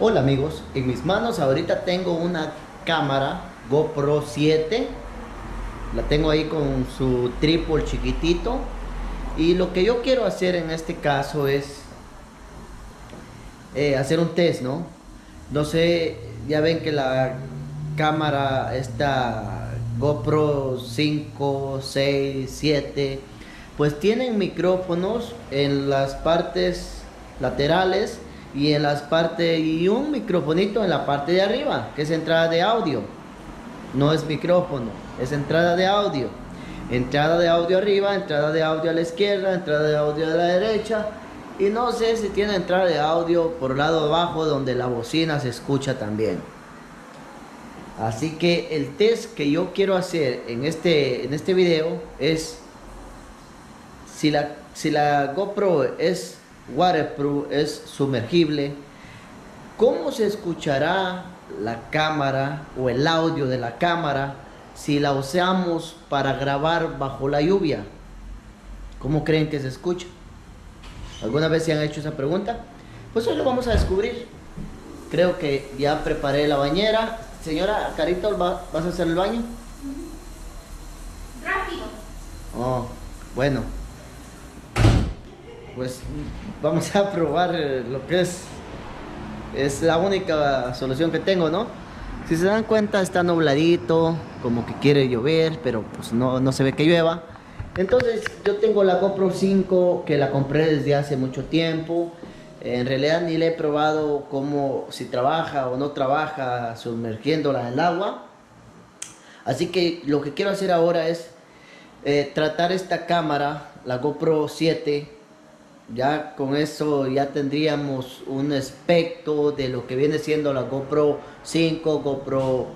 Hola amigos, en mis manos ahorita tengo una cámara GoPro 7 La tengo ahí con su trípode chiquitito. Y lo que yo quiero hacer en este caso es eh, hacer un test, ¿no? No sé, ya ven que la cámara esta GoPro 5, 6, 7 Pues tienen micrófonos en las partes laterales y en las partes y un microfonito en la parte de arriba que es entrada de audio. No es micrófono es entrada de audio. Entrada de audio arriba entrada de audio a la izquierda entrada de audio a la derecha. Y no sé si tiene entrada de audio por el lado abajo donde la bocina se escucha también. Así que el test que yo quiero hacer en este en este video es si la si la GoPro es waterproof, es sumergible. ¿Cómo se escuchará la cámara o el audio de la cámara si la usamos para grabar bajo la lluvia? ¿Cómo creen que se escucha? ¿Alguna vez se han hecho esa pregunta? Pues hoy lo vamos a descubrir. Creo que ya preparé la bañera. Señora Carito, ¿vas a hacer el baño? Rápido. Oh, bueno pues vamos a probar lo que es es la única solución que tengo, ¿no? Si se dan cuenta está nubladito, como que quiere llover, pero pues no, no se ve que llueva. Entonces yo tengo la GoPro 5 que la compré desde hace mucho tiempo. En realidad ni le he probado cómo, si trabaja o no trabaja sumergiéndola en el agua. Así que lo que quiero hacer ahora es eh, tratar esta cámara, la GoPro 7, ya con eso ya tendríamos un aspecto de lo que viene siendo la GoPro 5, GoPro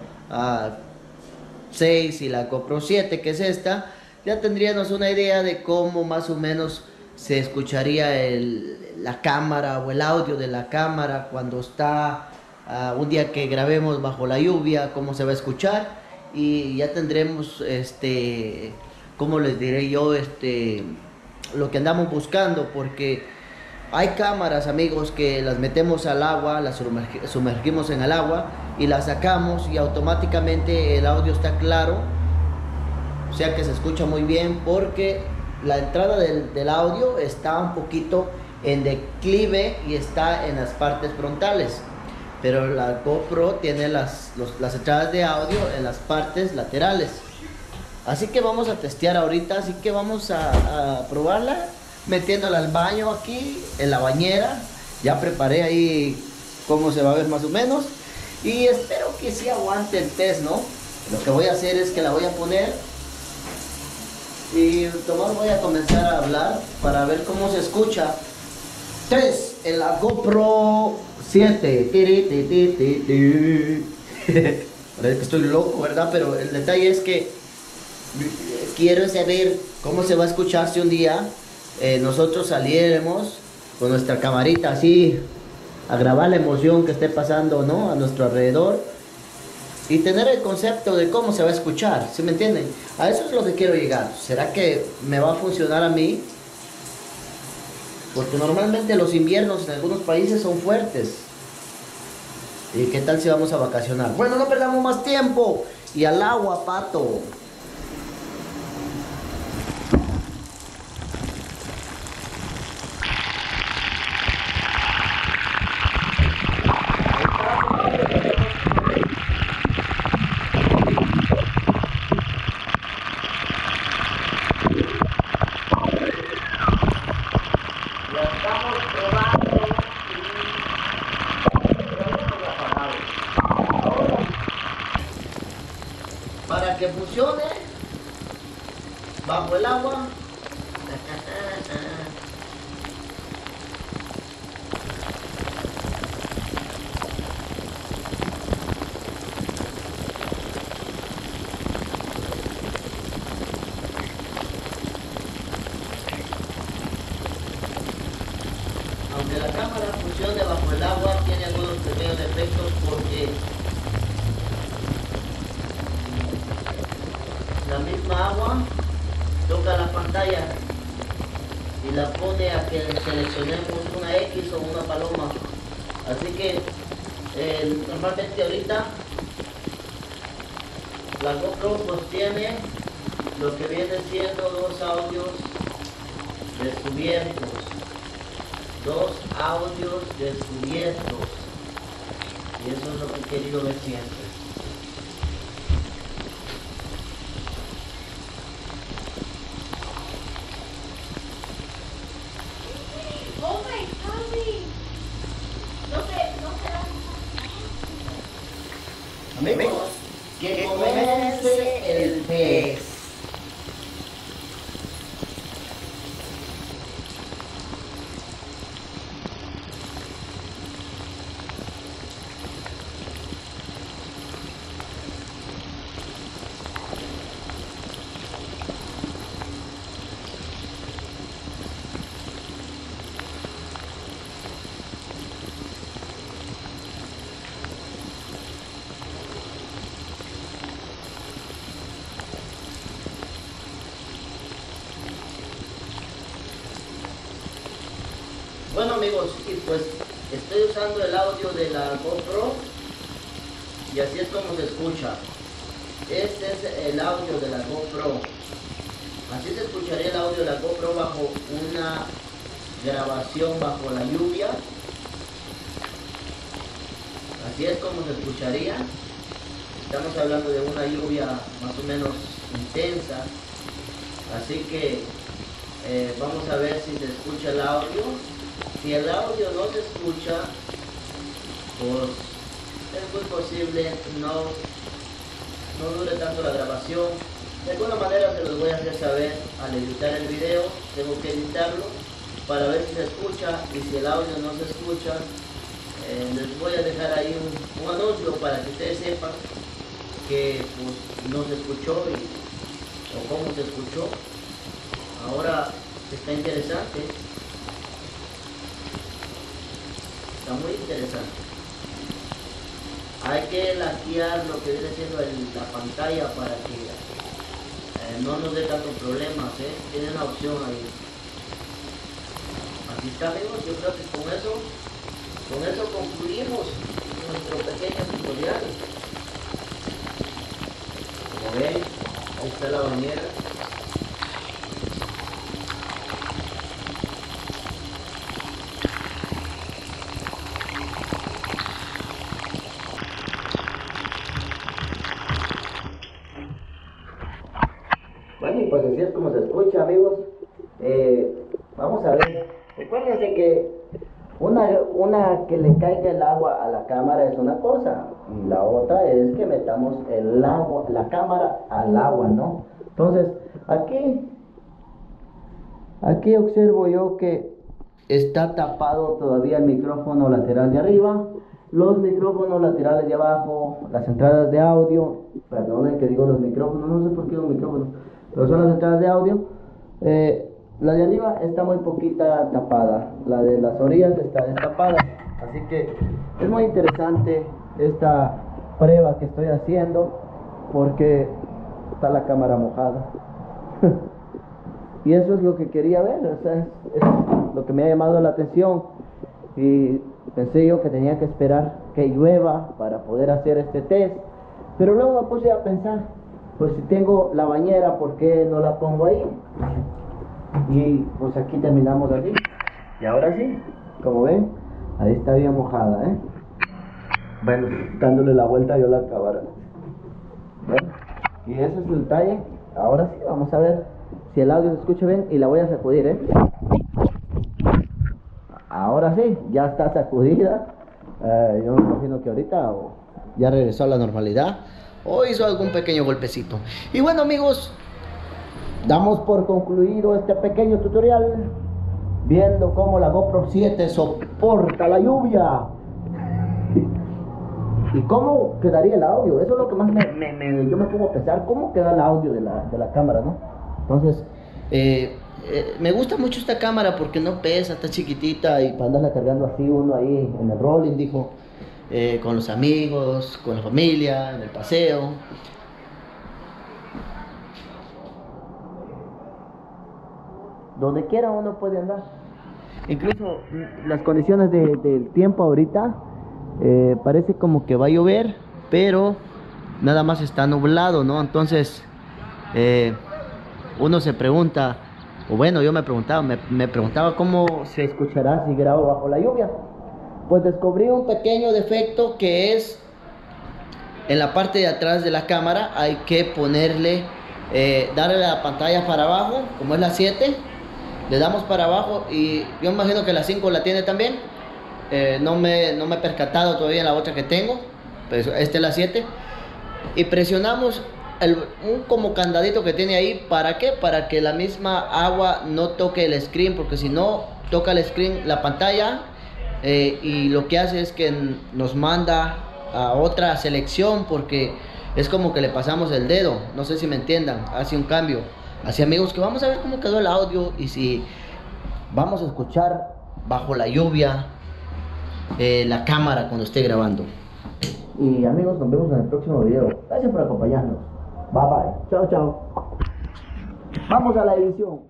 6 ah, y la GoPro 7 que es esta. Ya tendríamos una idea de cómo más o menos se escucharía la cámara o el audio de la cámara cuando está ah, un día que grabemos bajo la lluvia, cómo se va a escuchar y ya tendremos este, ¿cómo les diré yo? Este lo que andamos buscando porque hay cámaras, amigos, que las metemos al agua, las sumergimos en el agua y las sacamos y automáticamente el audio está claro, o sea que se escucha muy bien porque la entrada del, audio está un poquito en declive y está en las partes frontales. Pero la GoPro tiene las, las entradas de audio en las partes laterales. Así que vamos a testear ahorita, así que vamos a, probarla metiéndola al baño aquí, en la bañera. Ya preparé ahí cómo se va a ver más o menos. Y espero que sí aguante el test, ¿no? Lo que voy a hacer es que la voy a poner y Tomás voy a comenzar a hablar para ver cómo se escucha. 3 en la GoPro 7. Parece que estoy loco, ¿verdad? Pero el detalle es que quiero saber cómo se va a escuchar si un día eh, nosotros saliéramos con nuestra camarita así a grabar la emoción que esté pasando ¿no? a nuestro alrededor y tener el concepto de cómo se va a escuchar, ¿sí me entienden? A eso es lo que quiero llegar. ¿Será que me va a funcionar a mí? Porque normalmente los inviernos en algunos países son fuertes. ¿Y qué tal si vamos a vacacionar? Bueno, no perdamos más tiempo. Y al agua, pato. que funcione el agua. Aunque la cámara funcione bajo el agua tiene algunos pequeños defectos porque la misma agua toca la pantalla y la pone a que seleccionemos una X o una paloma. Así que Eh, normalmente ahorita la GoPro pues tiene lo que viene siendo dos audios descubiertos. Dos audios descubiertos. Y eso es lo que he querido ver Amigos, que comience el pez. Bueno amigos, y pues estoy usando el audio de la GoPro y así es como se escucha. Este es el audio de la GoPro. Así se escucharía el audio de la GoPro bajo una grabación bajo la lluvia. Así es como se escucharía. Estamos hablando de una lluvia más o menos intensa. Así que eh, vamos a ver si se escucha el audio. Si el audio no se escucha, pues es muy posible no, no dure tanto la grabación. De alguna manera se los voy a hacer saber al editar el video, tengo que editarlo para ver si se escucha y si el audio no se escucha, eh, les voy a dejar ahí un, un, anuncio para que ustedes sepan que pues, no se escuchó y, o cómo se escuchó. Ahora está interesante. Muy interesante. Hay que laquear lo que viene siendo la pantalla para que eh, no nos dé tantos problemas. ¿eh? Tiene una opción ahí. Así está amigos, yo creo que con eso, con eso concluimos nuestro pequeño tutorial. Como ven, ahí está la bañera. Pues así es como se escucha, amigos. Eh, vamos a ver. Recuérdense que una, una que le caiga el agua a la cámara es una cosa, y la otra es que metamos el agua, la cámara al agua, ¿no? Entonces, aquí, aquí observo yo que está tapado todavía el micrófono lateral de arriba, los micrófonos laterales de abajo, las entradas de audio, perdonen que digo los micrófonos, no sé por qué los micrófonos, pero son las de audio. Eh, la de arriba está muy poquita tapada, la de las orillas está destapada. Así que es muy interesante esta prueba que estoy haciendo porque está la cámara mojada. y eso es lo que quería ver, es lo que me ha llamado la atención. Y pensé yo que tenía que esperar que llueva para poder hacer este test. Pero luego me puse a pensar, pues si tengo la bañera, ¿por qué no la pongo ahí? Y pues aquí terminamos así. Y ahora sí, como ven, ahí está bien mojada, ¿eh? Bueno, dándole la vuelta yo la acabaré. Bueno, y ese es el detalle. Ahora sí, vamos a ver si el audio se escucha bien y la voy a sacudir, ¿eh? Ahora sí, ya está sacudida. Eh, yo me imagino que ahorita ya regresó a la normalidad o hizo algún pequeño golpecito. Y bueno amigos, damos por concluido este pequeño tutorial viendo cómo la GoPro 7 soporta la lluvia y cómo quedaría el audio. Eso es lo que más me, me, me yo me pongo a pensar, cómo queda el audio de la, de la cámara, ¿no? Entonces, eh, eh, me gusta mucho esta cámara porque no pesa, está chiquitita y para andarla cargando así uno ahí en el rolling, dijo, eh, con los amigos, con la familia, en el paseo. Donde quiera uno puede andar. Incluso mm, las condiciones de, del tiempo ahorita Eh, parece como que va a llover, pero nada más está nublado, ¿no? Entonces, eh, uno se pregunta, o bueno, yo me preguntaba, me, me preguntaba cómo se escuchará si grabo bajo la lluvia. Pues descubrí un pequeño defecto que es en la parte de atrás de la cámara hay que ponerle, eh, darle la pantalla para abajo, como es la 7, le damos para abajo y yo imagino que la 5 la tiene también. Eh, no, me, no me he percatado todavía la otra que tengo, pero esta es la 7. Y presionamos el, un como candadito que tiene ahí, ¿para qué? Para que la misma agua no toque el screen, porque si no toca el screen, la pantalla, eh, y lo que hace es que nos manda a otra selección porque es como que le pasamos el dedo, no sé si me entiendan, hace un cambio. Así amigos que vamos a ver cómo quedó el audio y si vamos a escuchar bajo la lluvia eh, la cámara cuando esté grabando. Y amigos, nos vemos en el próximo video. Gracias por acompañarnos. Bye bye. Chao, chao. Vamos a la edición.